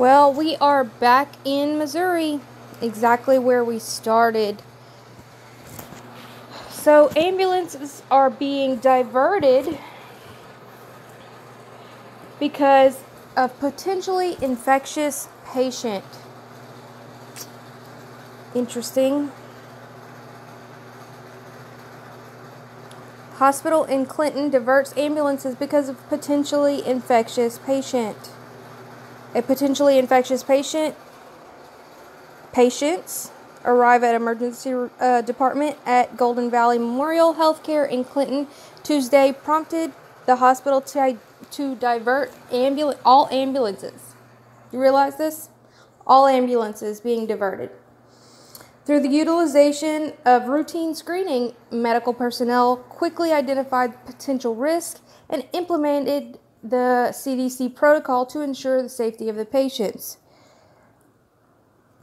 Well, we are back in Missouri, exactly where we started. So, ambulances are being diverted because of potentially infectious patient. Interesting. Hospital in Clinton diverts ambulances because of potentially infectious patient. A potentially infectious patient patients arrive at emergency uh, department at Golden Valley Memorial Healthcare in Clinton Tuesday prompted the hospital to, to divert ambul- all ambulances. You realize this? All ambulances being diverted. Through the utilization of routine screening, medical personnel quickly identified potential risk and implemented the CDC protocol to ensure the safety of the patients.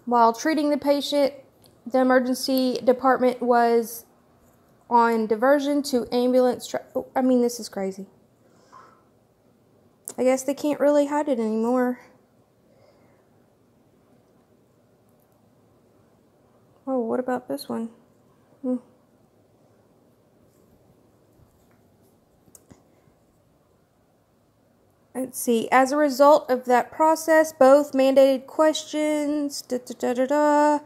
While treating the patient, the emergency department was on diversion to ambulance. Tra- oh, I mean, this is crazy. I guess they can't really hide it anymore. Oh, what about this one? Hmm. Let's see. As a result of that process, both mandated questions. Da, da, da,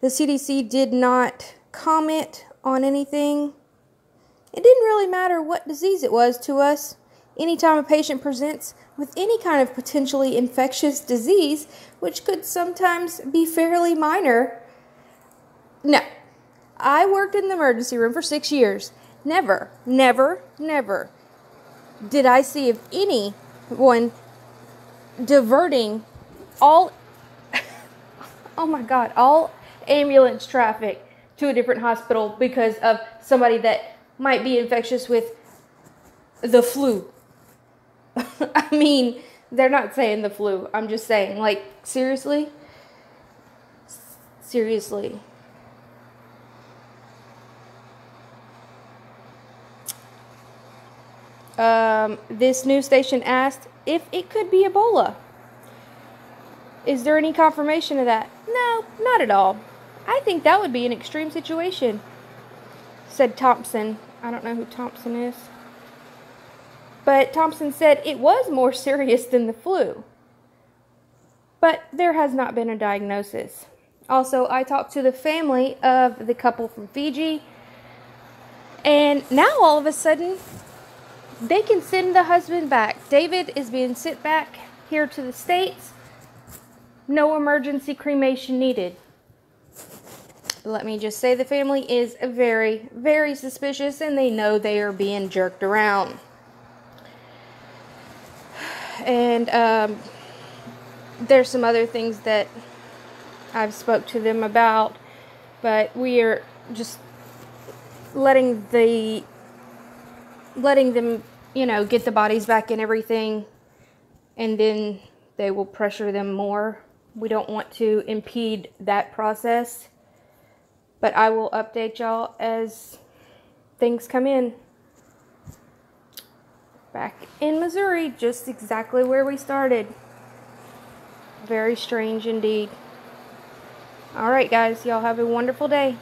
The CDC did not comment on anything. It didn't really matter what disease it was to us. Anytime a patient presents with any kind of potentially infectious disease, which could sometimes be fairly minor, no. I worked in the emergency room for six years. Never, never, never did I see of anyone diverting all, oh my God, all ambulance traffic to a different hospital because of somebody that might be infectious with the flu. I mean, they're not saying the flu. I'm just saying, like, seriously? Seriously. Um, this news station asked if it could be Ebola. Is there any confirmation of that? No, not at all. I think that would be an extreme situation, said Thompson. I don't know who Thompson is. But Thompson said it was more serious than the flu. But there has not been a diagnosis. Also, I talked to the family of the couple from Fiji, and now all of a sudden, they can send the husband back. David is being sent back here to the States. No emergency cremation needed. Let me just say the family is very, very suspicious and they know they are being jerked around. And um, there's some other things that I've spoke to them about, but we are just letting the letting them, you know, get the bodies back and everything, and then they will pressure them more. We don't want to impede that process, but I will update y'all as things come in. Back in Missouri, just exactly where we started. Very strange indeed. All right, guys, y'all have a wonderful day.